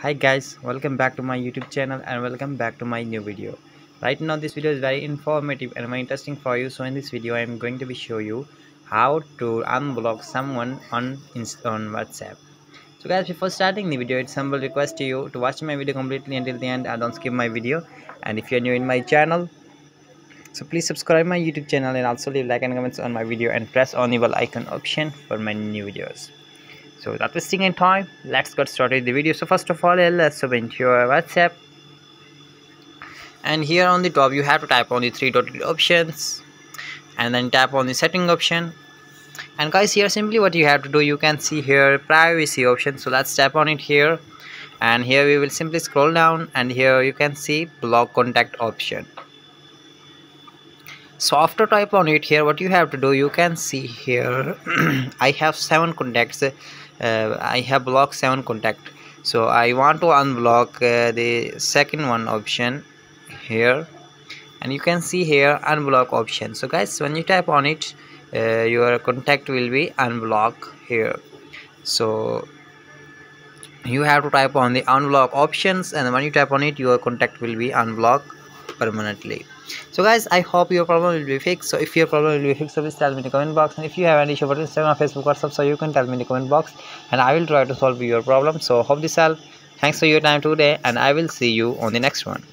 hi guys welcome back to my youtube channel and welcome back to my new video. Right now this video is very informative and very interesting for you so in this video i am going to be show you how to unblock someone on on whatsapp. So guys before starting the video it's humble request to you to watch my video completely until the end and don't skip my video. And if you're new in my channel so please subscribe my youtube channel and also leave like and comments on my video and press on the bell icon option for my new videos so without wasting any time let's get started the video. So first of all let's uh, open your whatsapp. And here on the top you have to type on the three dotted options and then tap on the setting option. And guys here simply what you have to do you can see here privacy option. So let's tap on it here. And here we will simply scroll down and here you can see block contact option so after type on it here. What you have to do you can see here i have seven contacts uh, i have blocked seven contact. So i want to unblock uh, the second one option here. And you can see here unblock option. So guys when you tap on it uh, your contact will be unblock here. So you have to type on the unblock options. And when you tap on it your contact will be unblocked permanently so guys i hope your problem will be fixed. So if your problem will be fixed please tell me in the comment box. And if you have any issue about instagram facebook whatsapp so you can tell me in the comment box. And i will try to solve your problem. So hope this help thanks for your time today and i will see you on the next one